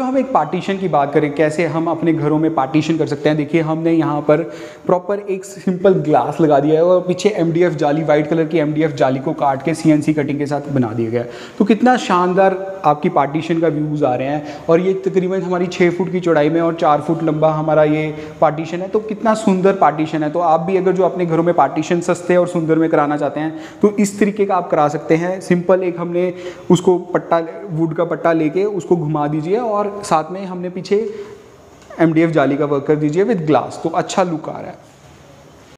जो हम एक पार्टीशन की बात करें, कैसे हम अपने घरों में पार्टीशन कर सकते हैं, देखिए, हमने यहाँ पर प्रॉपर एक सिंपल ग्लास लगा दिया है और पीछे एमडीएफ जाली वाइट कलर की एमडीएफ जाली को काट के सीएनसी कटिंग के साथ बना दिया गया तो कितना शानदार आपकी पार्टीशन का व्यूज़ आ रहे हैं और ये तकरीबन हमारी छः फुट की चौड़ाई में और चार फुट लंबा हमारा ये पार्टीशन है तो कितना सुंदर पार्टीशन है। तो आप भी अगर जो अपने घरों में पार्टीशन सस्ते और सुंदर में कराना चाहते हैं तो इस तरीके का आप करा सकते हैं। सिंपल एक हमने उसको पट्टा वुड का पट्टा लेके उसको घुमा दीजिए और साथ में हमने पीछे एमडीएफ जाली का वर्क कर दीजिए विद ग्लास तो अच्छा लुक आ रहा है।